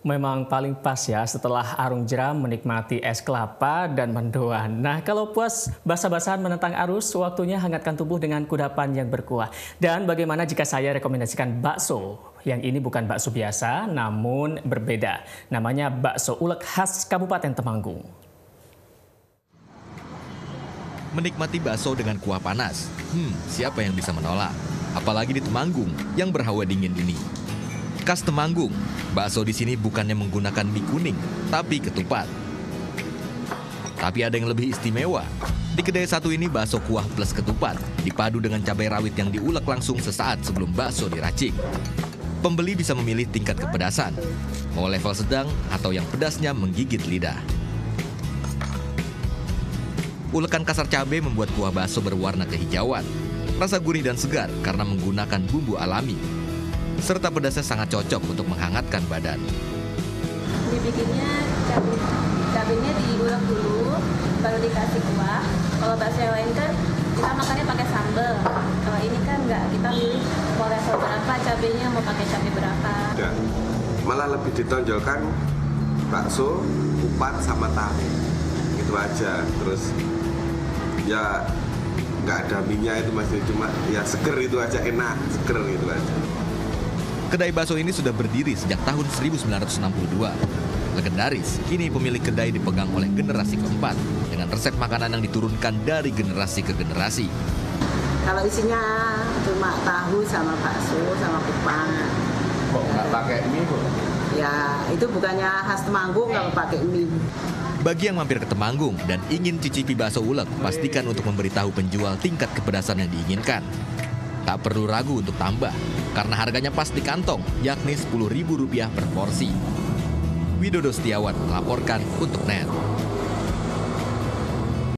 Memang paling pas ya setelah arung jeram menikmati es kelapa dan mendoan. Nah kalau puas basah-basahan menentang arus, waktunya hangatkan tubuh dengan kudapan yang berkuah. Dan bagaimana jika saya rekomendasikan bakso? Yang ini bukan bakso biasa, namun berbeda. Namanya bakso ulek khas Kabupaten Temanggung. Menikmati bakso dengan kuah panas, hmm, siapa yang bisa menolak? Apalagi di Temanggung yang berhawa dingin ini. Khas Temanggung, bakso di sini bukannya menggunakan mie kuning, tapi ketupat. Tapi ada yang lebih istimewa. Di kedai satu ini bakso kuah plus ketupat, dipadu dengan cabai rawit yang diulek langsung sesaat sebelum bakso diracik. Pembeli bisa memilih tingkat kepedasan, mau level sedang atau yang pedasnya menggigit lidah. Ulekan kasar cabai membuat kuah bakso berwarna kehijauan. Rasa gurih dan segar karena menggunakan bumbu alami serta pedasnya sangat cocok untuk menghangatkan badan. Dibikinnya cabai, cabainya diulek dulu, baru dikasih kuah. Kalau bakso yang lain kan kita makannya pakai sambal. Kalau ini kan enggak, kita milih mau level berapa cabainya, mau pakai cabai berapa. Ya, malah lebih ditonjolkan bakso, kupat, sama tahu. Itu aja. Terus ya nggak ada minyak itu masih cuma ya seger itu aja enak seger itu aja. Kedai bakso ini sudah berdiri sejak tahun 1962. Legendaris, kini pemilik kedai dipegang oleh generasi keempat dengan resep makanan yang diturunkan dari generasi ke generasi. Kalau isinya cuma tahu sama bakso sama kupat. Kok nggak pakai mie, Bu? Ya, itu bukannya khas Temanggung kalau pakai mie. Bagi yang mampir ke Temanggung dan ingin cicipi bakso ulek, pastikan untuk memberitahu penjual tingkat kepedasan yang diinginkan. Tak perlu ragu untuk tambah, karena harganya pas di kantong, yakni Rp10.000 per porsi. Widodo Setiawan melaporkan untuk NET.